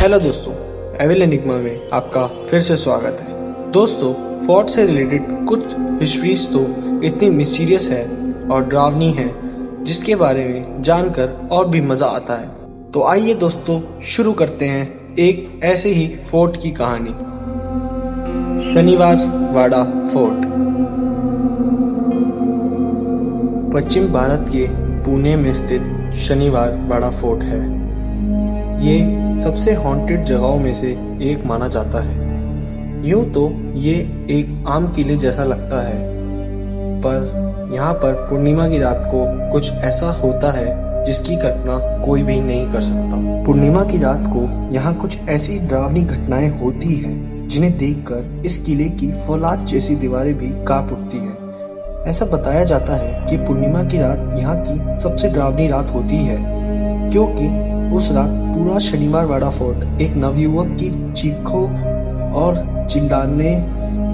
Hello दोस्तों, evil enigma में आपका फिर से स्वागत है। दोस्तों फोर्ट से रिलेटेड कुछ हिस्ट्रीज तो इतनी मिस्टीरियस है और डरावनी है, जिसके बारे में जानकर और भी मज़ा आता है। तो आइए दोस्तों, शुरू करते हैं एक ऐसे ही फोर्ट की कहानी। शनिवार, वाड़ा फोर्ट पश्चिम भारत के पुणे में स्थित शनिवार, वाड़ा फोर्ट है। ये सबसे हॉन्टेड जगहों में से एक माना जाता है। यूँ तो ये एक आम किले जैसा लगता है, पर यहाँ पर पूर्णिमा की रात को कुछ ऐसा होता है जिसकी कल्पना कोई भी नहीं कर सकता। पूर्णिमा की रात को यहाँ कुछ ऐसी डरावनी घटनाएँ होती हैं, जिन्हें देखकर इस किले की फौलाद जैसी दीवारें भी काँप उठती है। ऐसा बताया जाता है कि पूर्णिमा की रात यहाँ की सबसे डरावनी रात होती है, क्योंकि उस रात पूरा शनिवार वाड़ा फोर्ट। एक नवयुवक की चीखों और चिल्लाने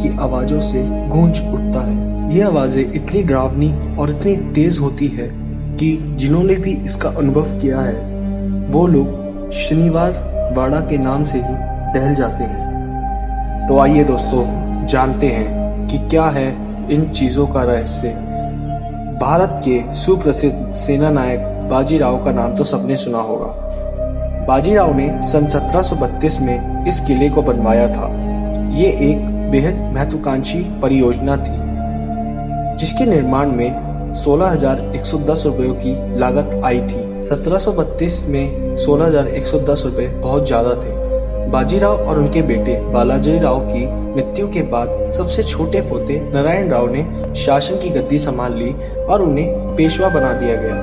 की आवाजों से गूंज उठता है। ये आवाज़ें इतनी डरावनी और इतनी तेज होती है कि जिन्होंने भी इसका अनुभव किया है, वो लोग शनिवार वाड़ा के नाम से ही टहल जाते हैं। तो आइए दोस्तों, जानते हैं कि क्या है इन चीज़ों का रहस्य। भारत के सुप्रसिद्ध सेना नायक बाजीराव का नाम तो सबने सुना होगा। बाजीराव ने सन 1732 में इस किले को बनवाया था। ये एक बेहद महत्वाकांक्षी परियोजना थी जिसके निर्माण में 16,110 रुपयों की लागत आई थी। 1732 में 16,110 रुपए बहुत ज़्यादा थे। बाजीराव और उनके बेटे बालाजी राव की मृत्यु के बाद सबसे छोटे पोते नारायण राव ने शासन की गद्दी संभाल ली और उन्हें पेशवा बना दिया गया।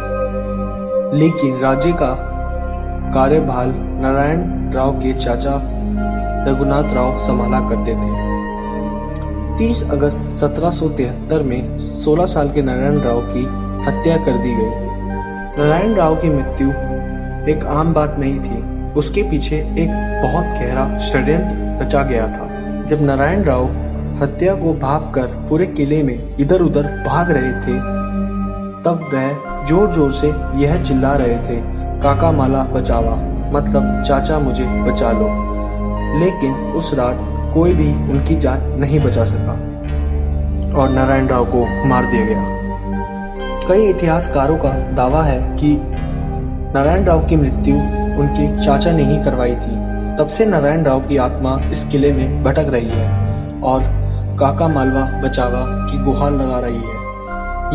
लेकिन राज्य का कार्यभार नारायण राव के चाचा रघुनाथ राव संभाला करते थे। 30 अगस्त 1773 में 16 साल के नारायण राव की हत्या कर दी गई। नारायण राव की मृत्यु एक आम बात नहीं थी। उसके पीछे एक बहुत गहरा षड्यंत्र रचा गया था। जब नारायण राव हत्या को भाग कर पूरे किले में इधर उधर भाग रहे थे, तब वह ज़ोर ज़ोर से यह चिल्ला रहे थे काका माला बचावा मतलब चाचा मुझे बचा लो। लेकिन उस रात कोई भी उनकी जान नहीं बचा सका। और नारायण राव को मार दिया गया। कई इतिहासकारों का दावा है कि नारायण राव की मृत्यु उनके चाचा ने ही करवाई थी। तब से नारायण राव की आत्मा इस किले में भटक रही है और काका मालवा बचावा की गुहार लगा रही है।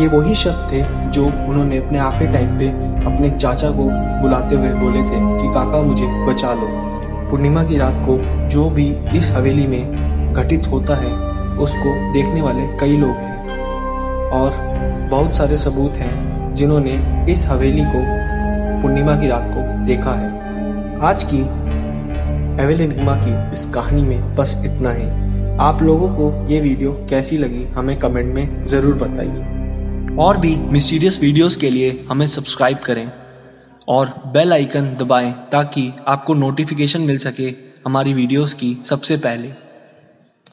ये वही शब्द थे जो उन्होंने अपने आखिरी टाइम पे अपने चाचा को बुलाते हुए बोले थे कि, काका, मुझे बचा लो। पूर्णिमा की रात को जो भी इस हवेली में घटित होता है, उसको देखने वाले कई लोग हैं। और बहुत सारे सबूत हैं, जिन्होंने इस हवेली को पूर्णिमा की रात को देखा है। आज की एवेल एनिग्मा की इस कहानी में बस इतना ही। आप लोगों को ये वीडियो कैसी लगी, हमें कमेंट में ज़रूर बताइए। और भी मिस्टीरियस वीडियोस के लिए हमें सब्सक्राइब करें और बेल आइकन दबाएँ ताकि आपको नोटिफिकेशन मिल सके हमारी वीडियोस की सबसे पहले।